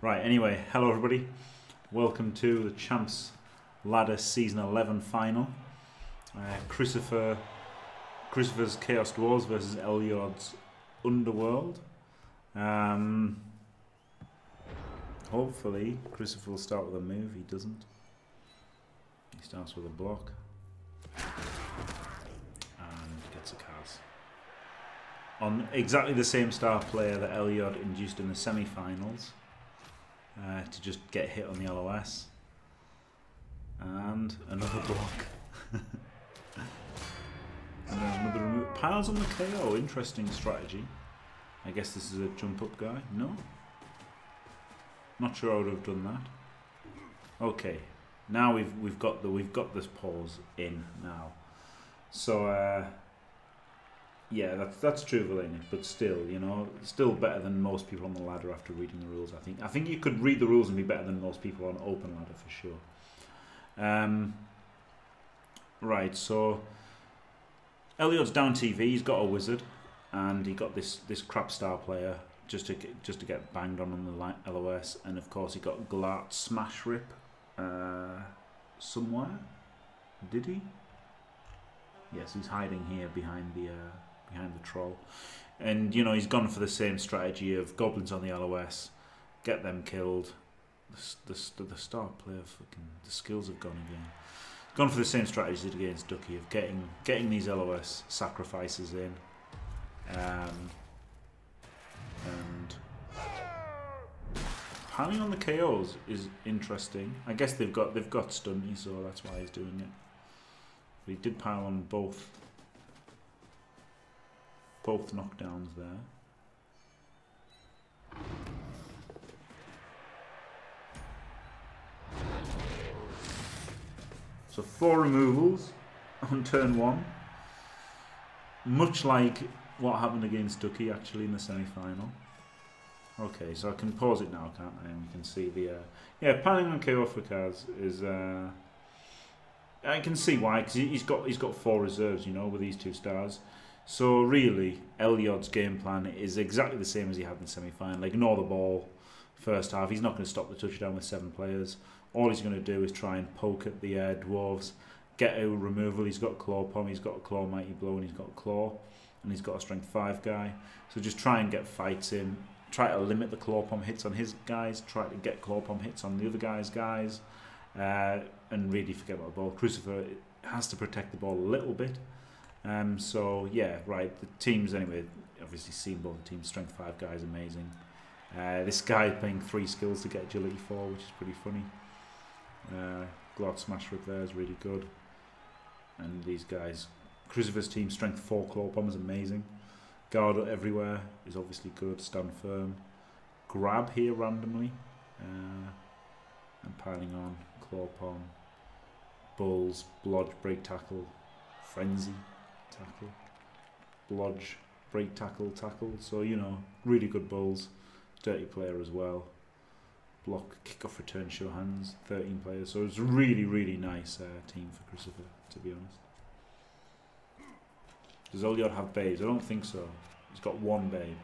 Right, anyway, hello everybody. Welcome to the Champs Ladder Season 11 final. Uh, Crucifer, Crucifer's Chaos Dwarves versus Elyod's Underworld. Um, hopefully, Crucifer will start with a move. He doesn't. He starts with a block. And gets a cast. On exactly the same star player that Elyod induced in the semi-finals uh, to just get hit on the LOS. And another block. and another remove. Piles on the KO. Interesting strategy. I guess this is a jump up guy. No. Not sure I would have done that. Okay. Now we've we've got the we've got this pause in now. So uh, yeah, that's that's true, Valenia. But still, you know, still better than most people on the ladder after reading the rules. I think. I think you could read the rules and be better than most people on open ladder for sure. Um, right. So, Elyod's down TV. He's got a wizard, and he got this this crap star player just to get, just to get banged on on the LOS, and of course he got Glart Smash Rip uh, somewhere. Did he? Yes, he's hiding here behind the. Uh, behind the troll. And, you know, he's gone for the same strategy of goblins on the LOS, get them killed. The, the, the star player, fucking, the skills have gone again. Gone for the same strategy against Ducky of getting getting these LOS sacrifices in. Um, and piling on the KOs is interesting. I guess they've got they've got stunty, so that's why he's doing it. But he did pile on both both knockdowns there. So four removals on turn one. Much like what happened against Ducky actually in the semi-final. Okay, so I can pause it now, can't I? And we can see the... Uh, yeah, panning on KO for Kaz is... Uh, I can see why, because he's got, he's got four reserves, you know, with these two stars. So really, Elyod's game plan is exactly the same as he had in the semi-final. Ignore the ball first half. He's not going to stop the touchdown with seven players. All he's going to do is try and poke at the uh, Dwarves, get a removal. He's got Claw Palm, he's got Claw Mighty Blow, and he's got Claw, and he's got a Strength 5 guy. So just try and get fights in. Try to limit the Claw Palm hits on his guys. Try to get Claw Palm hits on the other guy's guys. Uh, and really forget about the ball. Crucifer has to protect the ball a little bit. Um, so yeah, right. The teams anyway. Obviously, both the teams. Strength five guys, amazing. Uh, this guy playing three skills to get agility four, which is pretty funny. Uh, Glart Smash Rip there is really good. And these guys, Crucifer's team strength four claw bomb is amazing. Guard everywhere is obviously good. Stand firm. Grab here randomly. Uh, and piling on claw palm. Bulls, blodge, break tackle, frenzy tackle, blodge, break tackle, tackle. So, you know, really good bowls. Dirty player as well. Block, kick off, return, sure hands. 13 players. So it's really, really nice uh, team for Christopher, to be honest. Does Elyod have babes? I don't think so. He's got one babe.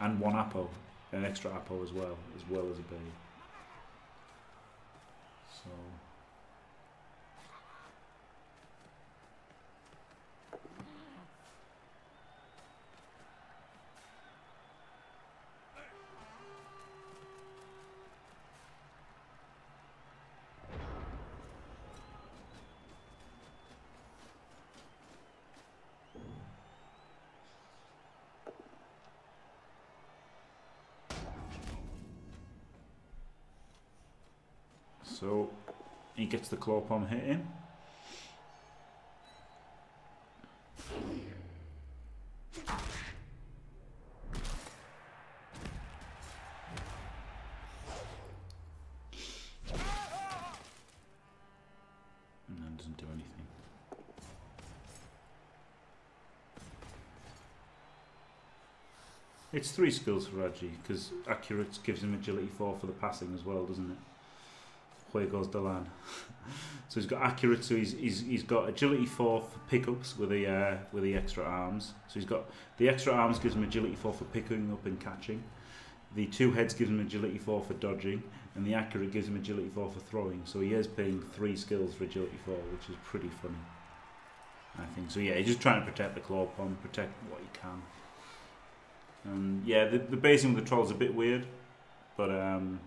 And one apple. An extra apple as well, as well as a babe. So the claw palm hit in. And then doesn't do anything. It's three skills for Raji because accurate gives him agility four for the passing as well, doesn't it? Juegos Delan. so he's got accurate. So he's, he's he's got agility four for pickups with the uh, with the extra arms. So he's got the extra arms gives him agility four for picking up and catching. the two heads gives him agility 4 for dodging, and the accurate gives him agility 4 for throwing. So he is paying three skills for agility 4, which is pretty funny. I think so. Yeah, he's just trying to protect the claw pond, protect what he can. And yeah, the, the basing of the troll is a bit weird, but um,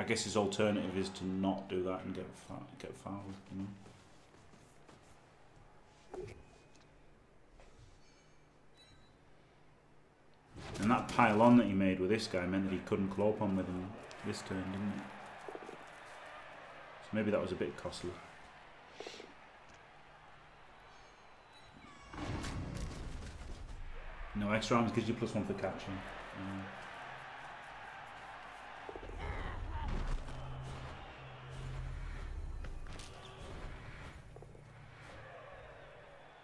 I guess his alternative is to not do that and get get fouled. You know. And that pile on that he made with this guy meant that he couldn't claw on with him this turn, didn't it? So maybe that was a bit costly. No extra arms gives you plus one for catching. Uh,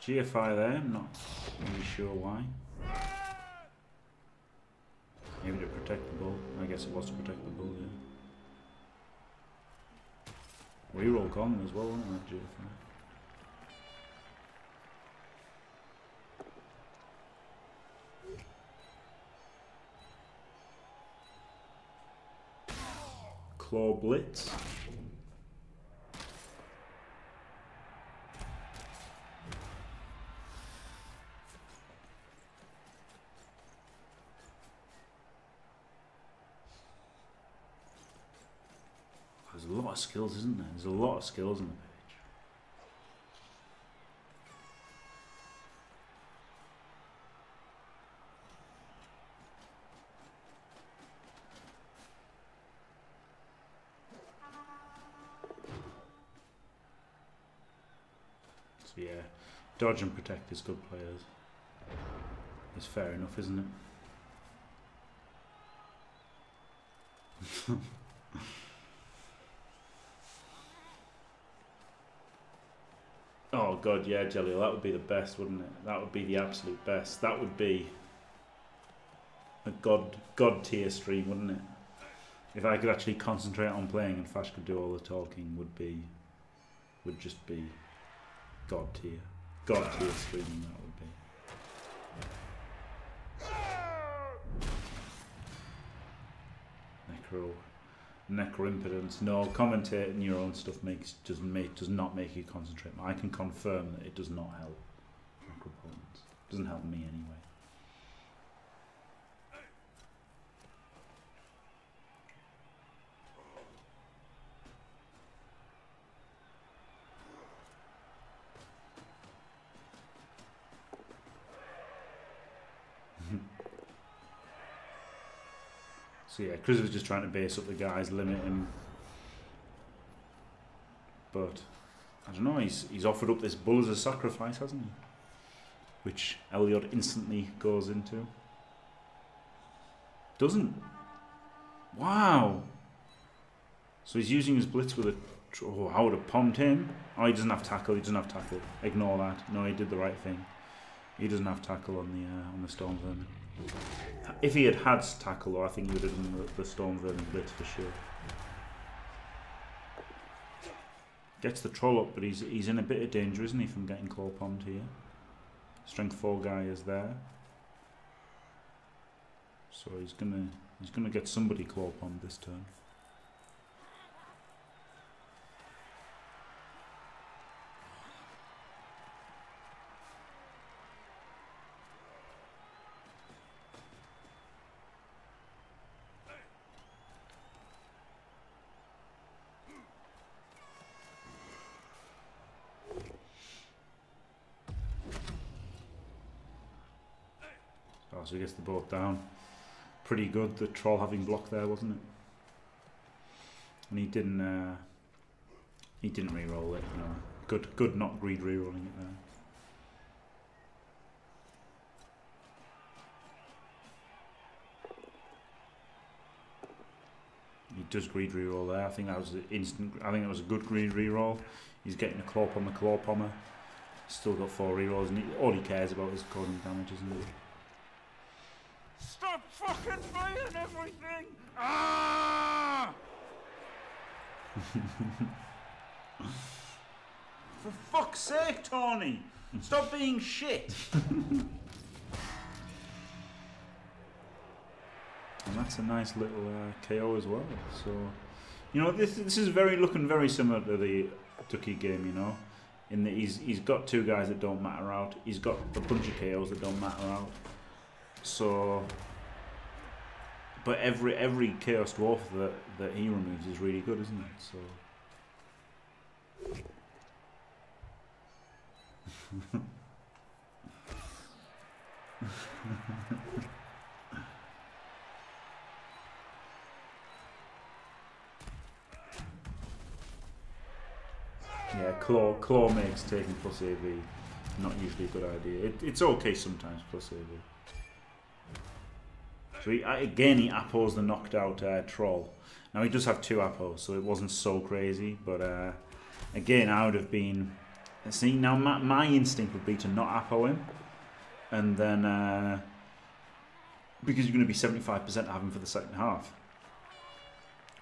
GFI there, I'm not really sure why. Maybe to protect the bull. I guess it was to protect the bull, yeah. Reroll common as well, wasn't it, GFI? Claw Blitz. There's a lot of skills, isn't there? There's a lot of skills in the page. So yeah, dodge and protect is good players. It's fair enough, isn't it? Oh god, yeah, Jelly, that would be the best, wouldn't it? That would be the absolute best. That would be a god god tier stream, wouldn't it? If I could actually concentrate on playing and Fash could do all the talking, would be would just be god tier, god tier streaming. That would be. Necro Necropotence. No, commentating your own stuff makes does make does not make you concentrate. I can confirm that it does not help. Doesn't help me anyway. So yeah, Chris was just trying to base up the guys, limit him. But I don't know, he's he's offered up this bull as a sacrifice, hasn't he? Which Elyod instantly goes into. Doesn't. Wow. So he's using his blitz with a. Oh, I would have pumped him. Oh, he doesn't have tackle. He doesn't have tackle. Ignore that. No, he did the right thing. He doesn't have tackle on the uh, on the storm vermin. If he had had tackle, though, I think he would have done the, the Storm Vermin Blitz for sure. Gets the troll up, but he's he's in a bit of danger, isn't he, from getting claw pond here? Strength four guy is there, so he's gonna he's gonna get somebody claw pond this turn. He gets the boat down. Pretty good, the troll having blocked there, wasn't it? And he didn't, uh, he didn't re-roll it, know. Good, good not greed re-rolling it there. He does greed re-roll there. I think that was an instant. I think that was a good greed re-roll. He's getting a claw on the claw pommer. Still got four re-rolls, and he, all he cares about is causing damage, isn't he? Stop fucking fighting everything! Ah! For fuck's sake, Tony! Stop being shit! And that's a nice little uh, KO as well. So, you know, this this is very looking very similar to the Ducky game. You know, in that he's he's got two guys that don't matter out. He's got a bunch of KOs that don't matter out. So, but every every Chaos Dwarf that that he removes is really good, isn't it? So. yeah, claw claw makes taking plus AV not usually a good idea. It, it's okay sometimes plus AV. So he, again, he apples the knocked out uh, troll. Now he does have two apples, so it wasn't so crazy. But uh, again, I would have been. See, now my, my instinct would be to not apple him, and then uh, because you're going to be 75% having for the second half.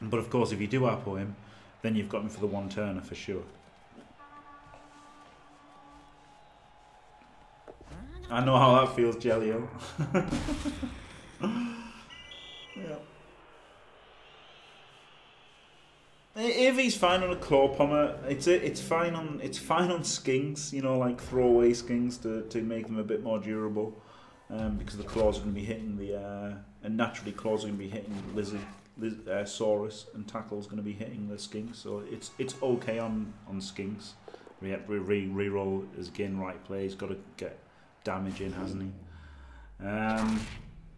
But of course, if you do apple him, then you've got him for the one turner for sure. I know how that feels, Jelio. yeah. If he's fine on a claw pommer, it's it's fine on it's fine on skinks, you know, like throwaway skinks to, to make them a bit more durable, um, because the claws are going to be hitting the uh, and naturally claws are going to be hitting lizard, liz, uh, saurus, and tackle's going to be hitting the skinks, so it's it's okay on on skinks. We have to re re-roll is again right play. He's got to get damage in, hasn't he? Um,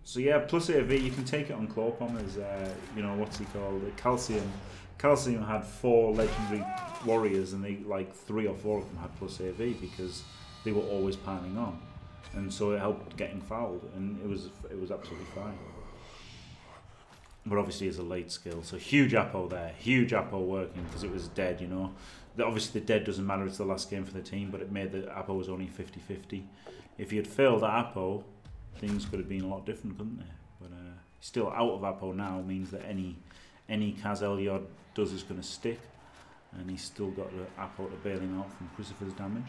so yeah, plus AV, you can take it on Clawpom as, uh, you know, what's he called? The Calcium. Calcium had four legendary warriors and they, like, three or four of them had plus AV because they were always piling on. And so it helped getting fouled and it was it was absolutely fine. But obviously it's a late skill. So huge Apo there. Huge Apo working because it was dead, you know. Obviously the dead doesn't matter, it's the last game for the team, but it made the Apo was only 50-50 if he had failed Apo, things could have been a lot different, couldn't they? But uh, still out of Apo now means that any any Kaz does is going to stick, and he's still got the Apo to bailing out from Christopher's damage.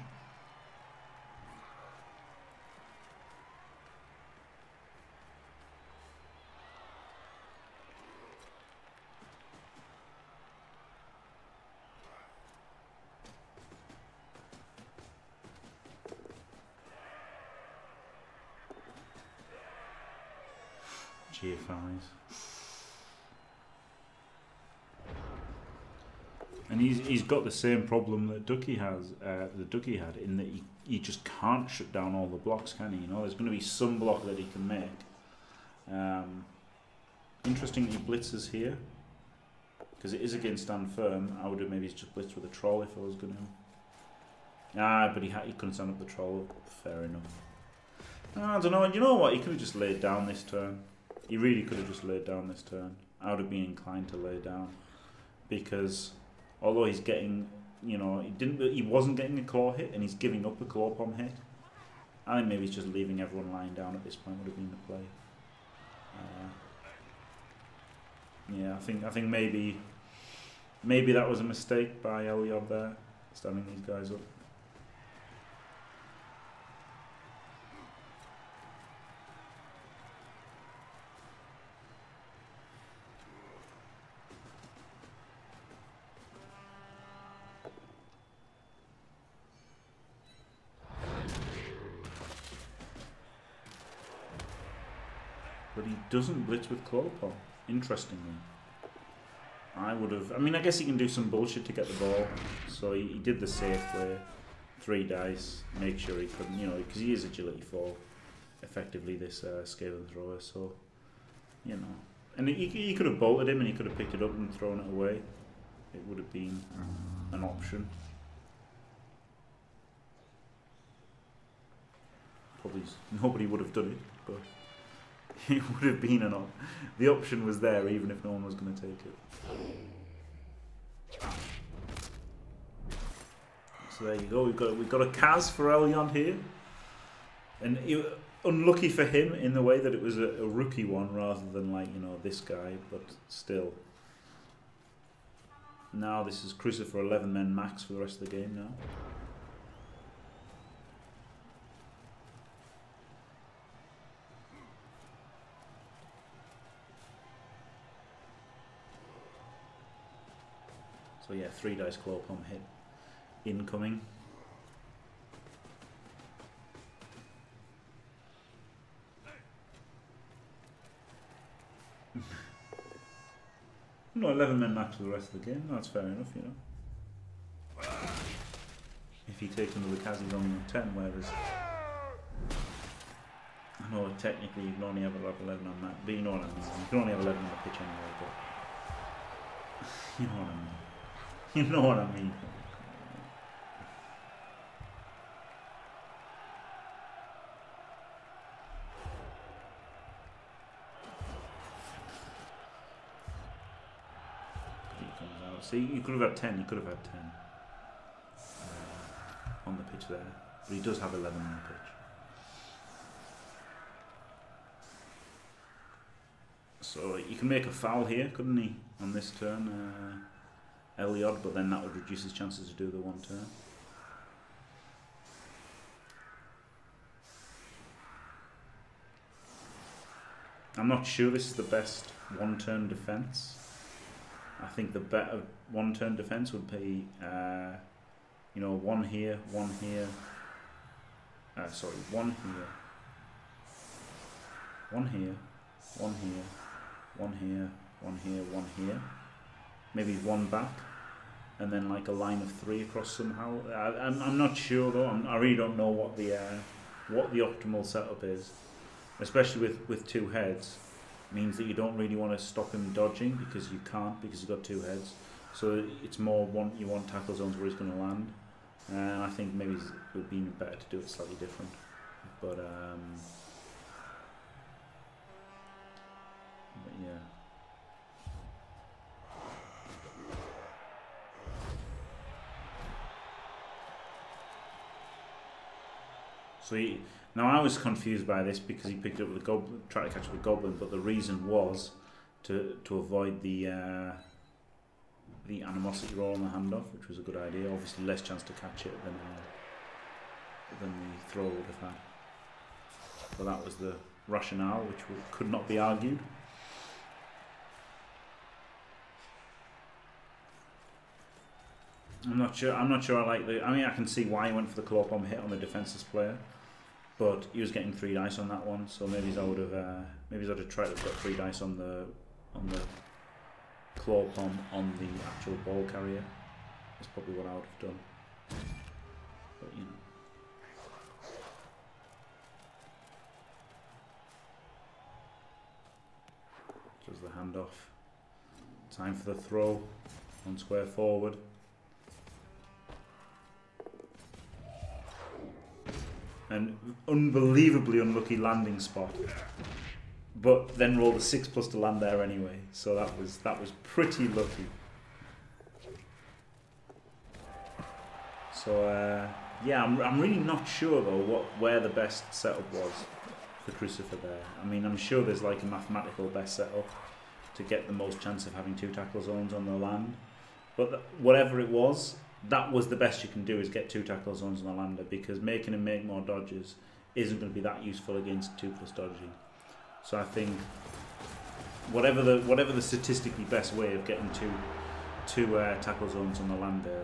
GFIs. And he's he's got the same problem that Ducky has, uh, the Ducky had, in that he, he just can't shut down all the blocks, can he? You know, there's going to be some block that he can make. Um, interesting, he blitzes here because it is against stand firm. I would have maybe just blitzed with a troll if I was going to. Ah, but he he couldn't stand up the troll. Fair enough. I don't know. You know what? He could have just laid down this turn. He really could have just laid down this turn. I would have been inclined to lay down because although he's getting, you know, he didn't, he wasn't getting a claw hit, and he's giving up a claw palm hit. I think maybe he's just leaving everyone lying down at this point would have been the play. Uh, yeah, I think I think maybe maybe that was a mistake by Elyod there, standing these guys up. Doesn't blitz with Clawpaw, interestingly. I would have... I mean, I guess he can do some bullshit to get the ball. So he, he did the safe way. Three dice. Make sure he couldn't, you know, because he is agility 4. Effectively, this uh, Skaven thrower. So, you know. And he, he could have bolted him and he could have picked it up and thrown it away. It would have been an option. Probably nobody would have done it, but... it would have been an option. The option was there even if no one was going to take it. So there you go. We've got we've got a Kaz for Elyod here, and it, unlucky for him in the way that it was a, a rookie one rather than like you know this guy, but still. Now this is Cruiser for 11 men max for the rest of the game now. So yeah, three dice claw pump hit incoming. no, 11 men max for the rest of the game. That's fair enough, you know. If he takes another Kaz's on 10, whereas. I know technically you can only have 11 on that, but you know what I mean. You can only have 11 on the pitch anyway, but. You know what I mean. You know what I mean. See, you could have had 10, you could have had 10 uh, on the pitch there. But he does have 11 on the pitch. So you can make a foul here, couldn't he, on this turn, uh, Elliot, but then that would reduce his chances to do the one turn. I'm not sure this is the best one turn defence. I think the better one turn defence would be, uh, you know, one here, one here. Uh, sorry, one here, one here, one here, one here, one here, one here. Maybe one back, and then like a line of three across somehow. I, I'm, I'm not sure though. I'm, I really don't know what the uh, what the optimal setup is, especially with with two heads. Means that you don't really want to stop him dodging because you can't because he's got two heads. So it's more one you want tackle zones where he's going to land. And I think maybe it would be better to do it slightly different. But um, but yeah. So he, now I was confused by this because he picked up the goblin, tried to catch the goblin, but the reason was to to avoid the uh, the animosity roll on the handoff, which was a good idea. Obviously, less chance to catch it than uh, than the throw would have had. But that was the rationale, which could not be argued. I'm not sure. I'm not sure. I like the. I mean, I can see why he went for the claw bomb hit on the defenseless player, but he was getting three dice on that one. So maybe I would have. Uh, maybe I would have tried to put three dice on the on the claw bomb on the actual ball carrier. That's probably what I would have done. But you know. Just the handoff. Time for the throw. One square forward. An unbelievably unlucky landing spot. But then rolled a six plus to land there anyway. So that was that was pretty lucky. So uh, yeah, I'm, I'm really not sure though what where the best setup was for Crucifer there. I mean, I'm sure there's like a mathematical best setup to get the most chance of having two tackle zones on the land. But whatever it was, that was the best you can do is get two tackle zones on the lander because making him make more dodges isn't going to be that useful against two plus dodging. So I think whatever the whatever the statistically best way of getting two two uh, tackle zones on the lander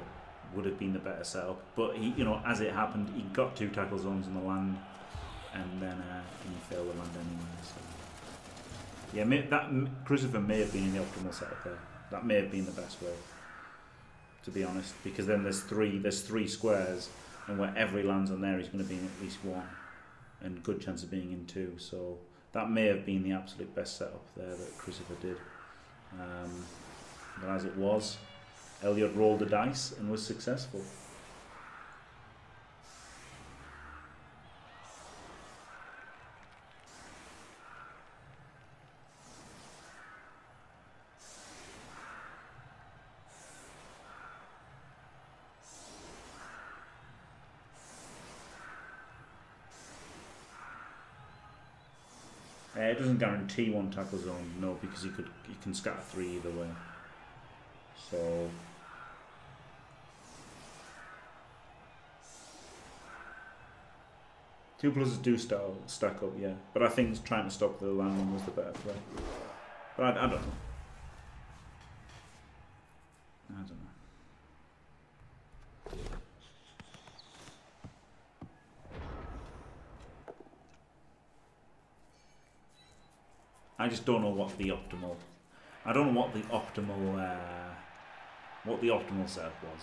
would have been the better setup. But he, you know, as it happened, he got two tackle zones on the land, and then uh, and he failed the land anyway. So yeah, that Crucifer may have been in the optimal setup there. That may have been the best way, to be honest, because then there's three there's three squares, and where every lands on there, he's going to be in at least one, and good chance of being in two. So that may have been the absolute best setup there that Crucifer did. Um, but as it was, Elliot rolled the dice and was successful. Doesn't guarantee one tackle zone, no, because you could you can scatter three either way. So two pluses do stack up, yeah. But I think trying to stop the landing was the better play. But I. I don't know. Just don't know what the optimal. I don't know what the optimal uh, what the optimal setup was.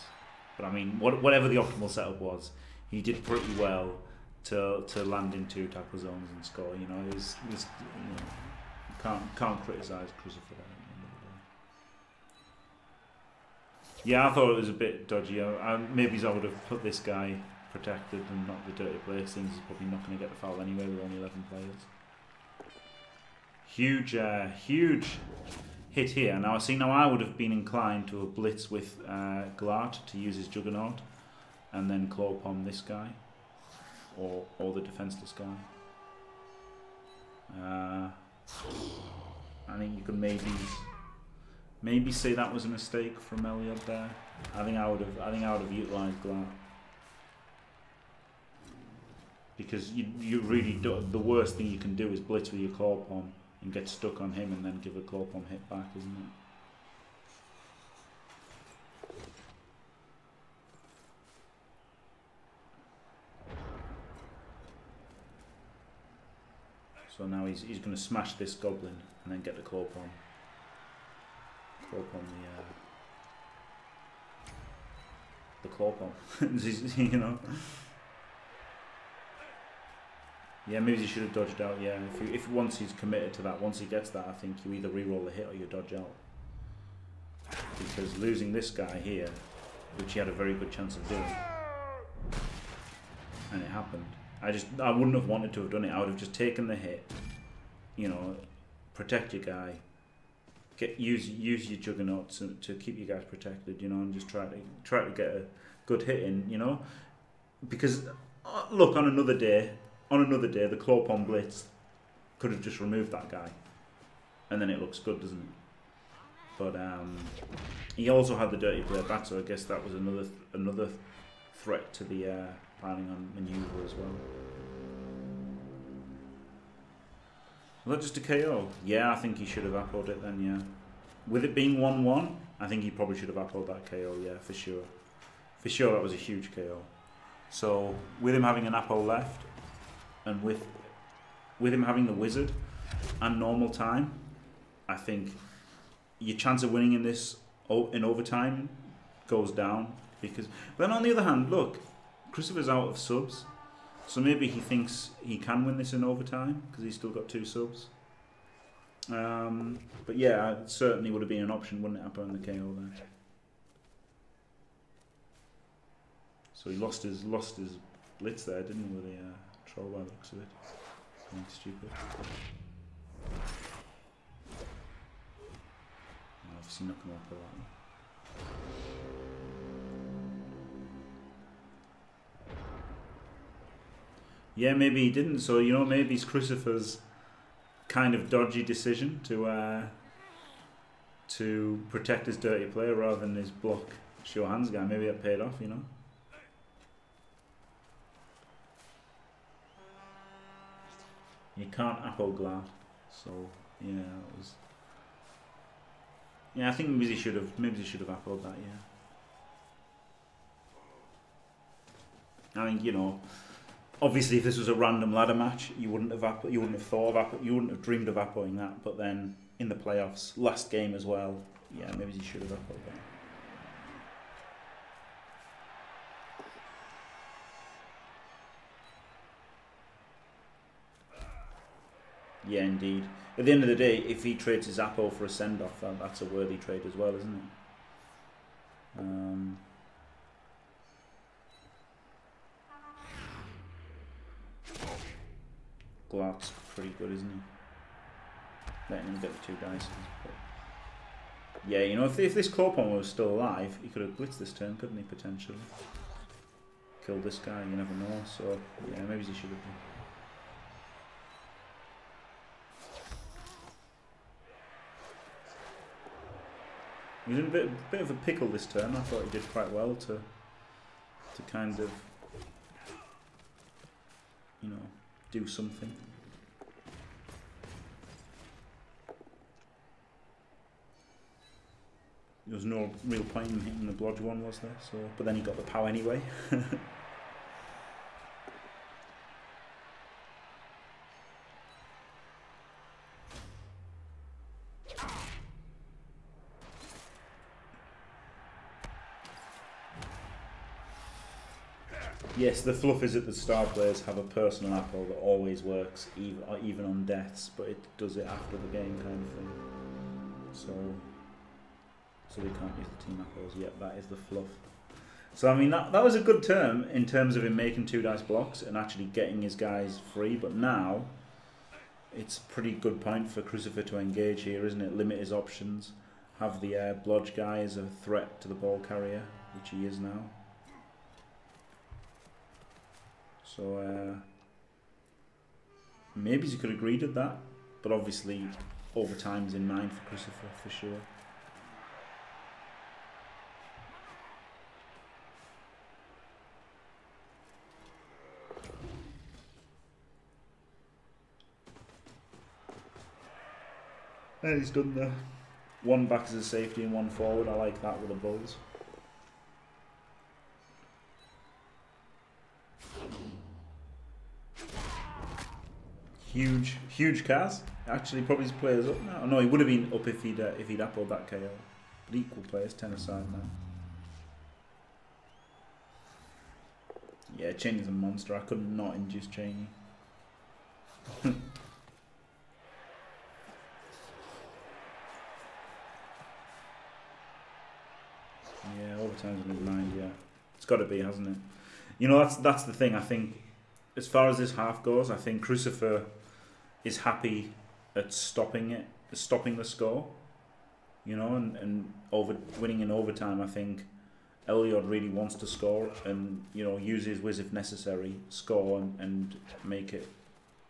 But I mean, what, whatever the optimal setup was, he did pretty well to to land in two tackle zones and score. You know, it you know, can't can't criticise Cruiser for that. Yeah, I thought it was a bit dodgy. I, I, maybe I would have put this guy protected and not the dirty player. Seems he's probably not going to get the foul anyway with only 11 players. Huge, uh, huge hit here. Now I see. Now I would have been inclined to have blitz with uh, Glart to use his Juggernaut, and then claw upon this guy, or or the defenseless guy. Uh, I think you could maybe maybe say that was a mistake from Elliot there. I think I would have. I think I would have utilised Glart because you you really do, the worst thing you can do is blitz with your claw palm and get stuck on him and then give a claw palm hit back, isn't it? So now he's he's going to smash this goblin and then get the claw palm. Claw palm the uh, the claw palm. you know. Yeah, maybe he should have dodged out. Yeah, if if once he's committed to that, once he gets that, I think you either re-roll the hit or you dodge out. Because losing this guy here, which he had a very good chance of doing, and it happened. I just I wouldn't have wanted to have done it. I would have just taken the hit, you know, protect your guy, get use use your juggernaut to, to keep you guys protected, you know, and just try to try to get a good hit in, you know, because uh, look on another day on another day, the palm blitz could have just removed that guy, and then it looks good, doesn't it? But um, he also had the dirty player back, so I guess that was another th another threat to the uh, planning on maneuver as well. Was that just a KO? Yeah, I think he should have uploaded it then, yeah. With it being 1-1, I think he probably should have uploaded that KO, yeah, for sure. For sure, that was a huge KO. So, with him having an apple left, and with with him having the wizard and normal time, I think your chance of winning in this in overtime goes down because. Then on the other hand, look, Christopher's out of subs, so maybe he thinks he can win this in overtime because he's still got two subs. Um, but yeah, it certainly would have been an option, wouldn't it, up on the KO there. So he lost his lost his blitz there, didn't he, with the uh, troll by looks of it. Something stupid. obviously not going to offer that. one. Yeah, maybe he didn't. So you know, maybe it's Crucifer's kind of dodgy decision to uh, to protect his dirty player rather than his block sure hands guy. Maybe that paid off. You know. You can't apple Glart. So yeah, it was. Yeah, I think maybe should have. Maybe should have appled that. Yeah. I think you know. Obviously, if this was a random ladder match, you wouldn't have app- you wouldn't have thought of app- you wouldn't have dreamed of appling that. But then in the playoffs, last game as well, yeah, maybe he should have appled that. Yeah, indeed. At the end of the day, if he trades his Apple for a send off, that, that's a worthy trade as well, isn't it? Um, pretty good, isn't he? Letting him get the two dice. Yeah, you know, if, if this Clawpon was still alive, he could have blitzed this turn, couldn't he, potentially? Killed this guy, you never know. So, yeah, maybe he should have done. He was in a bit, bit of a pickle this turn. I thought he did quite well to to kind of you know do something. There was no real point in hitting the blodge one, was there? So, but then he got the power anyway. Yes, the fluff is that the star players have a personal apple that always works, even even on deaths, but it does it after the game kind of thing. So, so we can't use the team apples yet. That is the fluff. So I mean that that was a good term in terms of him making two dice blocks and actually getting his guys free. But now, it's a pretty good point for Crucifer to engage here, isn't it? Limit his options. Have the uh, blodge guy as a threat to the ball carrier, which he is now. So uh, maybe he could agree to that, but obviously overtime's in mind for Christopher for sure. And he's done the one back as a safety and one forward. I like that with the Bulls. Huge, huge Kaz. Actually, probably his players up now. No, he would have been up if he'd uh, if he'd appled that KO. But equal players, ten aside now. Yeah, Cheney's a monster. I could not induce Cheney. yeah, all the in his mind. Yeah, it's got to be, hasn't it? You know, that's that's the thing. I think, as far as this half goes, I think Crucifer is happy at stopping it, stopping the score. You know, and, and over winning in overtime. I think Elliot really wants to score and you know use his whiz if necessary, score and, and make it.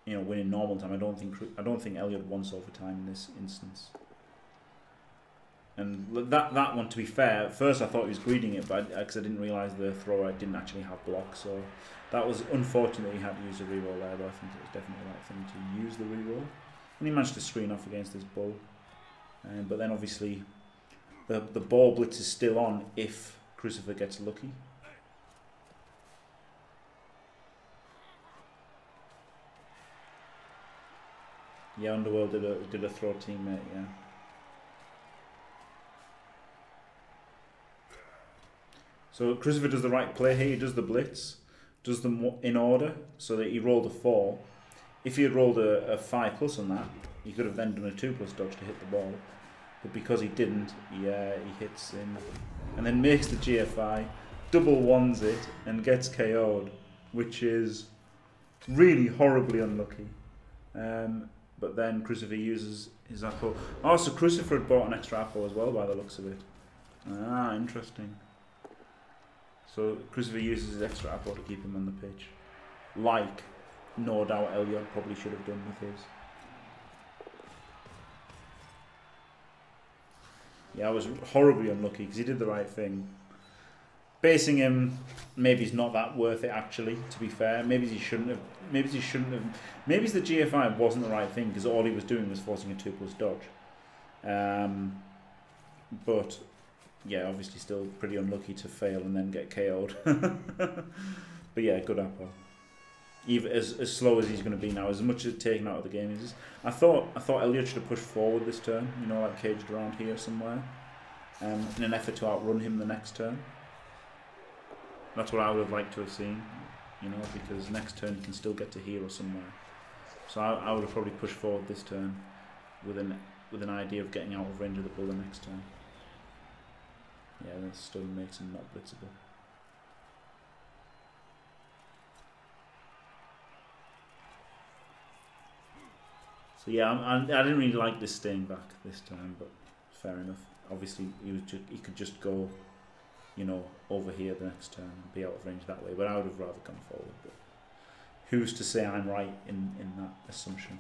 You know, win in normal time. I don't think I don't think Elliot wants overtime in this instance. And that that one, to be fair, at first I thought he was greeting it, but because I, I, didn't realise the thrower didn't actually have block, so that was unfortunate. He had to use a reroll there, but I think it was definitely the right thing to use the reroll. And he managed to screen off against this ball. Um, but then obviously, the the ball blitz is still on if Crucifer gets lucky. Yeah, Underworld did a did a throw teammate. Yeah. So Crucifer does the right play here. He does the blitz, does them in order, so that he rolled a four. If he had rolled a, a five plus on that, he could have then done a two plus dodge to hit the ball. But because he didn't, yeah, he hits in, and then makes the GFI, double ones it, and gets KO'd, which is really horribly unlucky. Um, but then Crucifer uses his apple. Oh, so Crucifer had bought an extra apple as well, by the looks of it. Ah, interesting. So Crucifer uses his extra apple to keep him on the pitch. Like, no doubt Elliot probably should have done with his. Yeah, I was horribly unlucky because he did the right thing. Basing him, maybe he's not that worth it actually. To be fair, maybe he shouldn't have. Maybe he shouldn't have. Maybe the GFI wasn't the right thing because all he was doing was forcing a two plus dodge. Um, but yeah, obviously still pretty unlucky to fail and then get KO'd. but yeah, good apple. Even as, as slow as he's going to be now, as much as taken out of the game is. I thought I thought Elliot should have pushed forward this turn. You know, like caged around here somewhere, um, in an effort to outrun him the next turn. That's what I would have liked to have seen. You know, because next turn you can still get to here or somewhere. So I, I would have probably pushed forward this turn, with an with an idea of getting out of range of the bull the next turn. Yeah, that still makes him not blitzable. So yeah, I, I didn't really like this staying back this time, but fair enough. Obviously, he was just, he could just go, you know, over here the next turn and be out of range that way. But I would have rather gone forward. But who's to say I'm right in in that assumption?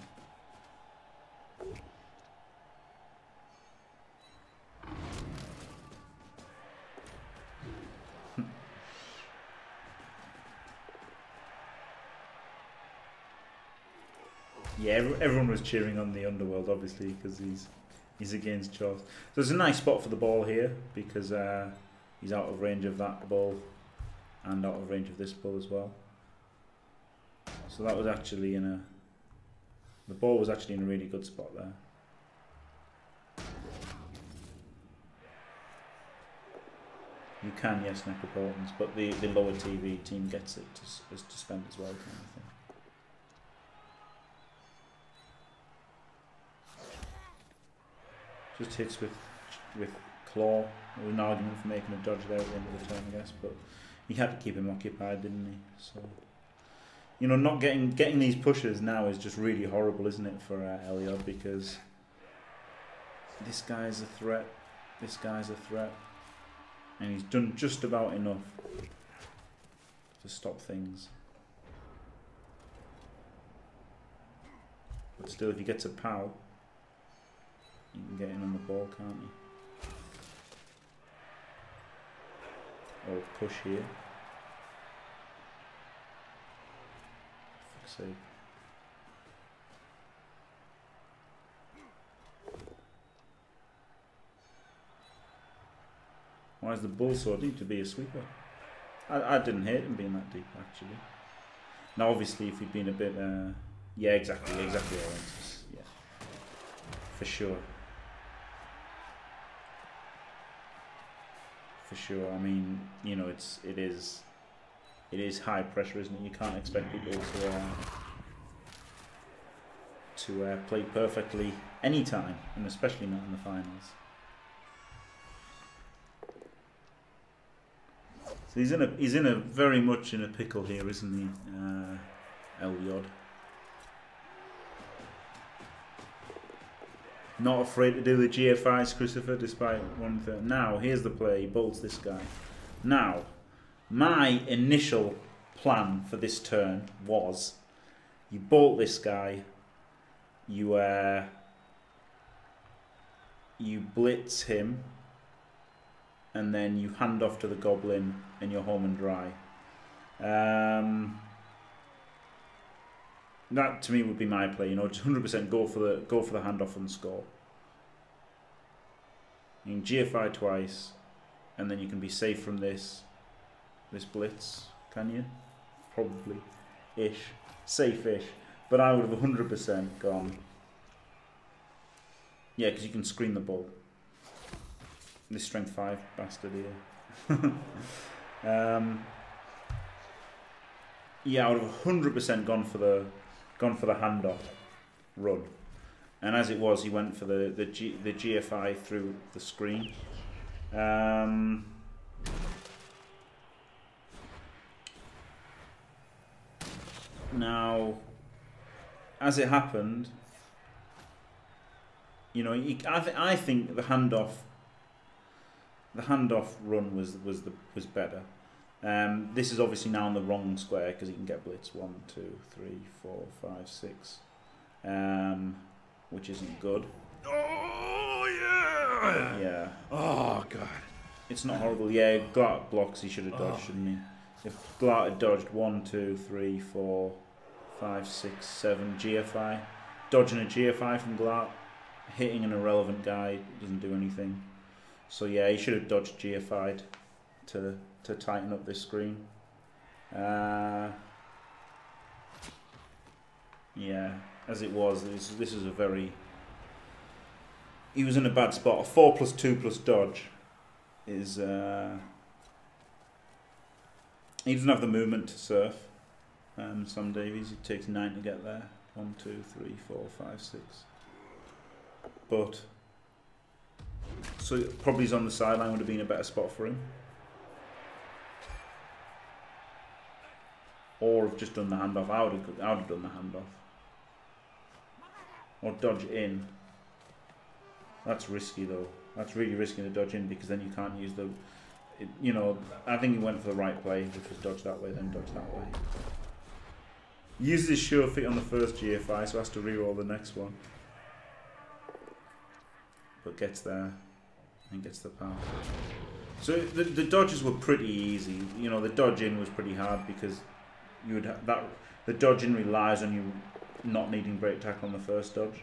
Yeah, everyone was cheering on the Underworld, obviously, because he's he's against Charles. So it's a nice spot for the ball here because uh, he's out of range of that ball and out of range of this ball as well. So that was actually in a the ball was actually in a really good spot there. You can, yes, Necropotence, but the, the lower TV team gets it to, to spend as well, kind of thing. Just hits with with claw. There was an argument for making a dodge there at the end of the turn, I guess, but he had to keep him occupied, didn't he? So, you know, not getting getting these pushes now is just really horrible, isn't it, for uh, Elyod? Because this guy's a threat. This guy's a threat, and he's done just about enough to stop things. But still, if he gets a pal, you can get in on the ball, can't you? Or push here. Fuck's sake. Why is the bull so deep to be a sweeper? I, I didn't hate him being that deep actually. Now obviously if he'd been a bit uh, yeah exactly exactly yeah for sure for sure. I mean you know it's it is it is high pressure isn't it? You can't expect people to uh, to uh, play perfectly any time, and especially not in the finals. So he's in a he's in a very much in a pickle here, isn't he, uh, Elyod? Not afraid to do the GFIs, Crucifer, despite one thing. Now here's the play. He bolts this guy. Now, my initial plan for this turn was you bolt this guy, you uh, you blitz him, and then you hand off to the goblin and you're home and dry. Um, that to me would be my play. You know, hundred percent go for the go for the handoff and score. You can GFI twice, and then you can be safe from this this blitz. Can you? Probably, ish, safe-ish. But I would have hundred percent gone. Yeah, because you can screen the ball. This strength five bastard here. um, yeah, I would have hundred percent gone for the gone for the handoff run, and as it was, he went for the the, G, the GFI through the screen. Um, now, as it happened, you know, you, I, th- I think the handoff the handoff run was was the was better. Um, this is obviously now on the wrong square because he can get blitz one, two, three, four, five, six, um, which isn't good. Oh yeah! Yeah, Oh god. it's not horrible. Yeah, Glart blocks. He should have dodged, Oh. shouldn't he? If Glart had dodged one, two, three, four, five, six, seven, GFI, dodging a GFI from Glart, hitting an irrelevant guy doesn't do anything. So yeah, he should have dodged GFI'd to to tighten up this screen. Uh, yeah, as it was, this this is a very. He was in a bad spot. A four plus two plus dodge is. Uh, he doesn't have the movement to surf. Um, Sam Davies, it takes nine to get there. One, two, three, four, five, six. But so probably he's on the sideline would have been a better spot for him. Or have just done the handoff. I would have, I would have done the handoff. Or dodge in. That's risky though. That's really risky to dodge in because then you can't use the. It, you know, I think he went for the right play, which was dodge that way, then dodge that way. Uses his sure feet on the first GFI, so has to reroll the next one. But gets there and gets the power. So the the dodges were pretty easy. You know, the dodge in was pretty hard because you would ha- that the dodge in relies on you not needing break tackle on the first dodge.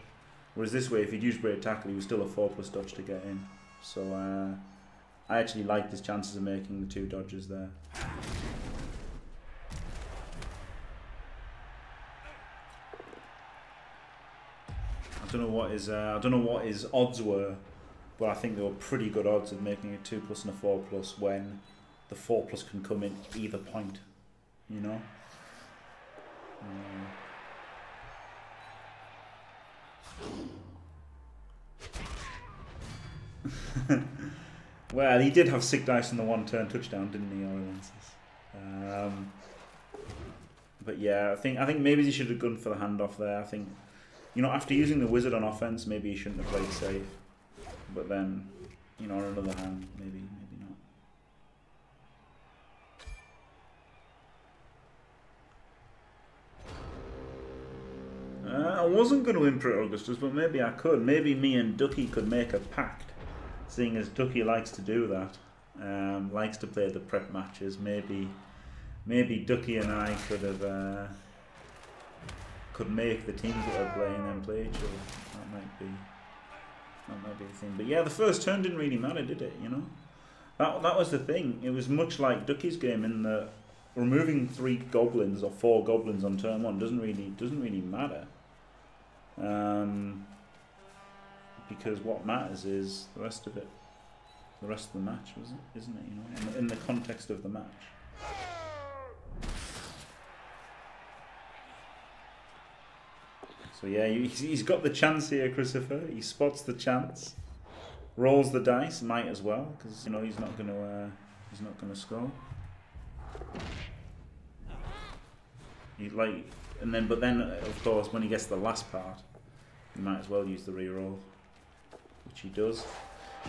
Whereas this way, if you'd used break tackle, he was still a four plus dodge to get in. So uh, I actually liked his chances of making the two dodges there. I don't know what his uh, I don't know what his odds were but I think they were pretty good odds of making a 2 plus and a 4 plus when the 4 plus can come in either point, you know? Uh, well, he did have sick dice in the one turn touchdown, didn't he, Ori Um, but yeah, I think I think maybe he should have gone for the handoff there. I think, you know, after using the wizard on offense, maybe he shouldn't have played safe. But then, you know, on another hand, maybe maybe not. Uh, I wasn't going to imprint Augustus, but maybe I could. Maybe me and Ducky could make a pact, seeing as Ducky likes to do that, um, likes to play the prep matches. Maybe maybe Ducky and I could have uh, could make the teams that are playing and play each other. That might be that might be the thing. But yeah, the first turn didn't really matter, did it? You know, that that was the thing. It was much like Ducky's game in the removing three goblins or four goblins on turn one doesn't really doesn't really matter. Um, because what matters is the rest of it, the rest of the match, isn't it? You know, in the, in the context of the match. So yeah, he's got the chance here, Crucifer. He spots the chance, rolls the dice, might as well, because you know he's not going to uh, he's not to score. He like, and then but then of course when he gets the last part, he might as well use the re-roll, which he does.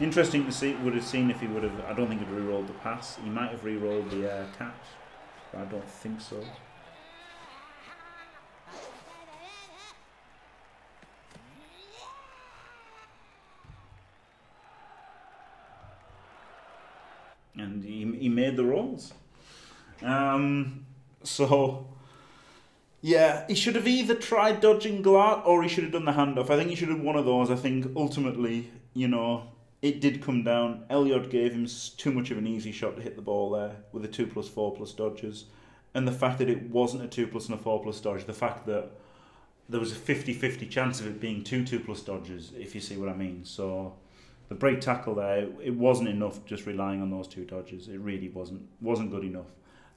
Interesting to see. Would have seen if he would have. I don't think he'd re-rolled the pass. He might have re-rolled the uh, catch, but I don't think so. and he, he made the rolls. Um, so, yeah, he should have either tried dodging Glart or he should have done the handoff. I think he should have one of those. I think ultimately, you know, it did come down. Elyod gave him too much of an easy shot to hit the ball there with the 2 plus 4 plus dodges. And the fact that it wasn't a 2 plus and a 4 plus dodge, the fact that there was a 50 50 chance of it being two 2 plus dodges, if you see what I mean. So the break tackle there, it wasn't enough just relying on those two dodges. It really wasn't wasn't good enough.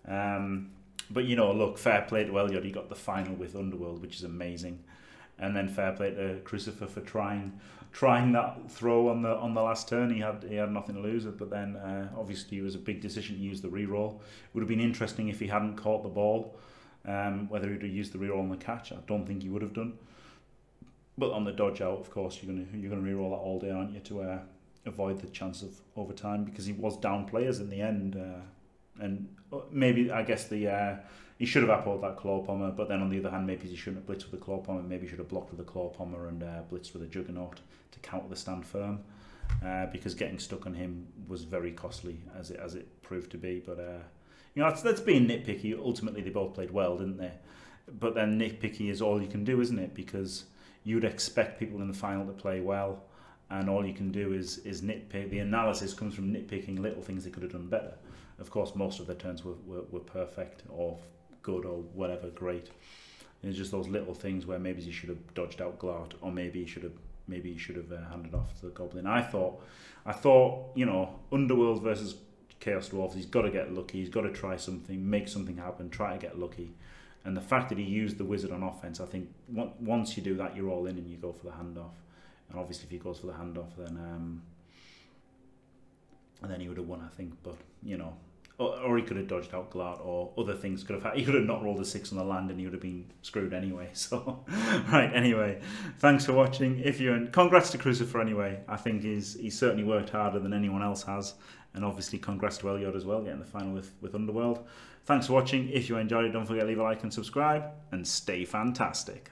Um, but you know, look, fair play to Elyod. He got the final with Underworld, which is amazing. And then fair play to Crucifer for trying trying that throw on the on the last turn. He had he had nothing to lose. But then uh, obviously it was a big decision to use the re-roll. It would have been interesting if he hadn't caught the ball. Um, whether he'd have used the re-roll on the catch, I don't think he would have done. But on the dodge out, of course, you're gonna you're gonna re-roll that all day, aren't you, to uh, avoid the chance of overtime because he was down players in the end, uh, and uh, maybe I guess the uh, he should have appled that claw pommer, but then on the other hand, maybe he shouldn't have blitzed with the claw pommer. Maybe he should have blocked with the claw pommer and uh, blitzed with a juggernaut to counter the stand firm. Uh, because getting stuck on him was very costly as it as it proved to be. But uh, you know, that's, that's being nitpicky. Ultimately, they both played well, didn't they? But then nitpicky is all you can do, isn't it? Because you'd expect people in the final to play well, and all you can do is is nitpick. The analysis comes from nitpicking little things they could have done better. Of course, most of the turns were, were, were perfect or good or whatever, great. It's just those little things where maybe he should have dodged out Glart, or maybe he should have maybe he should have uh, handed off to the Goblin. I thought, I thought, you know, Underworld versus Chaos Dwarfs, he's got to get lucky. He's got to try something, make something happen, try to get lucky. And the fact that he used the wizard on offense, I think once you do that, you're all in and you go for the handoff. And obviously, if he goes for the handoff, then um, and then he would have won, I think. But you know, or, or he could have dodged out Glart, or other things could have. Had, he could have not rolled a six on the land, and he would have been screwed anyway. So, right. Anyway, thanks for watching. If you and congrats to Crucifer anyway. I think he's he's certainly worked harder than anyone else has, and obviously congrats to Elyod as well, getting the final with with Underworld. Thanks for watching. If you enjoyed it, don't forget to leave a like and subscribe, and stay fantastic.